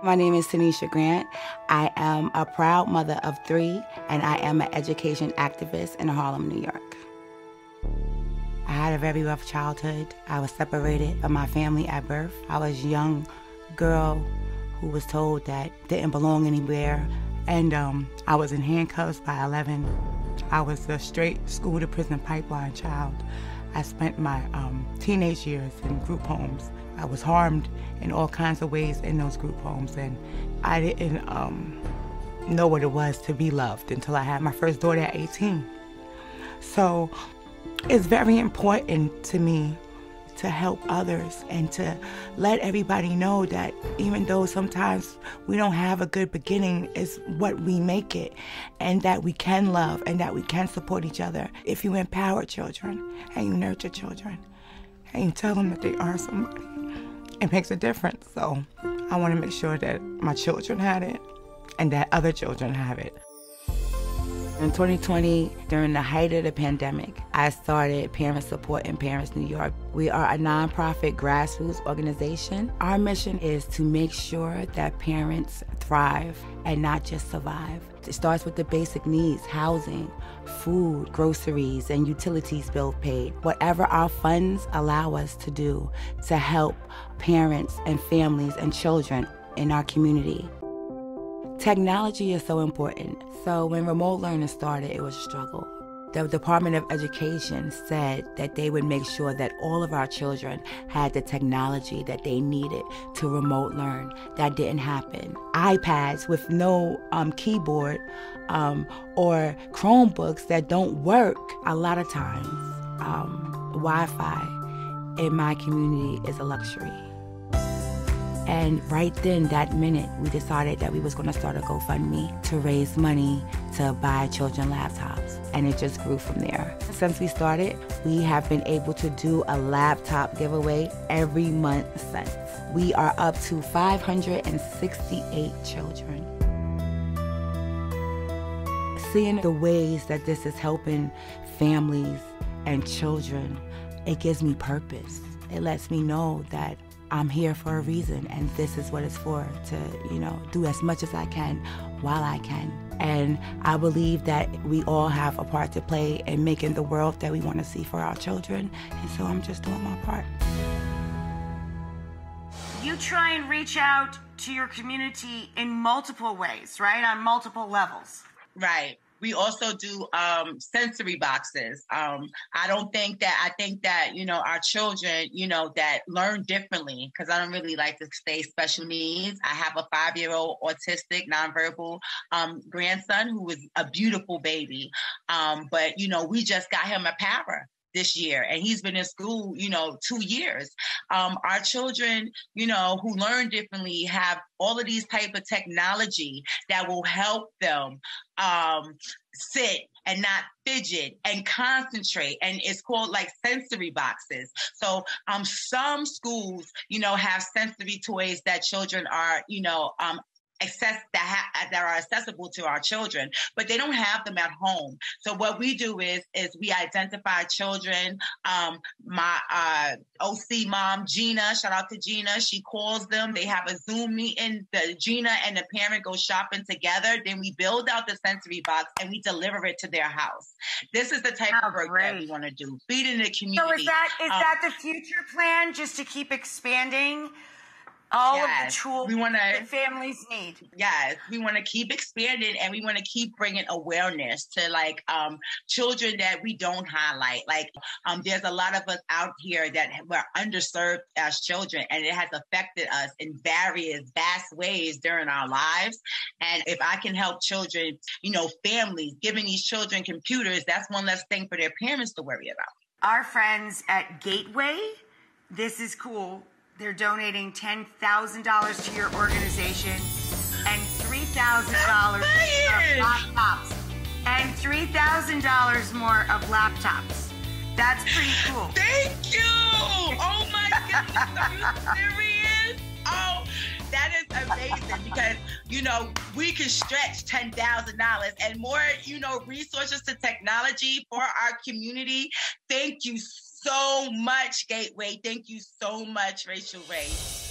My name is Tanesha Grant. I am a proud mother of three, and I am an education activist in Harlem, New York. I had a very rough childhood. I was separated from my family at birth. I was a young girl who was told that didn't belong anywhere, and um, I was in handcuffs by 11. I was a straight school to prison pipeline child. I spent my um, teenage years in group homes. I was harmed in all kinds of ways in those group homes, and I didn't um, know what it was to be loved until I had my first daughter at 18. So it's very important to me to help others and to let everybody know that even though sometimes we don't have a good beginning, is what we make it, and that we can love and that we can support each other if you empower children and you nurture children and you tell them that they are somebody. It makes a difference. So I want to make sure that my children had it and that other children have it. In 2020, during the height of the pandemic, I started Parent Supporting Parents New York. We are a nonprofit grassroots organization. Our mission is to make sure that parents thrive and not just survive. It starts with the basic needs housing, food, groceries, and utilities bills paid. Whatever our funds allow us to do to help parents and families and children in our community. Technology is so important. So when remote learning started, it was a struggle. The Department of Education said that they would make sure that all of our children had the technology that they needed to remote learn. That didn't happen. iPads with no um, keyboard um, or Chromebooks that don't work. A lot of times, um, Wi Fi in my community is a luxury. And right then, that minute, we decided that we was going to start a GoFundMe to raise money to buy children laptops. And it just grew from there. Since we started, we have been able to do a laptop giveaway every month since. We are up to 568 children. Seeing the ways that this is helping families and children, it gives me purpose. It lets me know that I'm here for a reason and this is what it's for to, you know, do as much as I can while I can. And I believe that we all have a part to play in making the world that we want to see for our children. And so I'm just doing my part. You try and reach out to your community in multiple ways, right? On multiple levels. Right we also do um, sensory boxes. Um, I don't think that I think that you know our children, you know, that learn differently because I don't really like to say special needs. I have a five year old autistic nonverbal um, grandson who is a beautiful baby, um, but you know we just got him a para this year and he's been in school you know two years. Um, our children you know who learn differently have all of these type of technology that will help them um, sit and not fidget and concentrate and it's called like sensory boxes. So um some schools you know have sensory toys that children are you know um access that ha- that are accessible to our children, but they don't have them at home. So what we do is is we identify children. Um, my uh, OC mom Gina, shout out to Gina. She calls them. They have a Zoom meeting. The Gina and the parent go shopping together. Then we build out the sensory box and we deliver it to their house. This is the type oh, of work great. that we want to do. Feeding the community. So is that is um, that the future plan? Just to keep expanding all yes. of the tools we wanna, that families need. Yes, we want to keep expanding and we want to keep bringing awareness to like um, children that we don't highlight. Like um, there's a lot of us out here that were underserved as children and it has affected us in various vast ways during our lives. And if I can help children, you know, families giving these children computers, that's one less thing for their parents to worry about. Our friends at Gateway, this is cool they're donating $10,000 to your organization and $3,000 of laptops. And $3,000 more of laptops. That's pretty cool. Thank you. Oh my goodness. Are you serious? Oh, that is amazing because you know we can stretch ten thousand dollars and more you know resources to technology for our community. Thank you so much, Gateway. Thank you so much, Rachael Ray.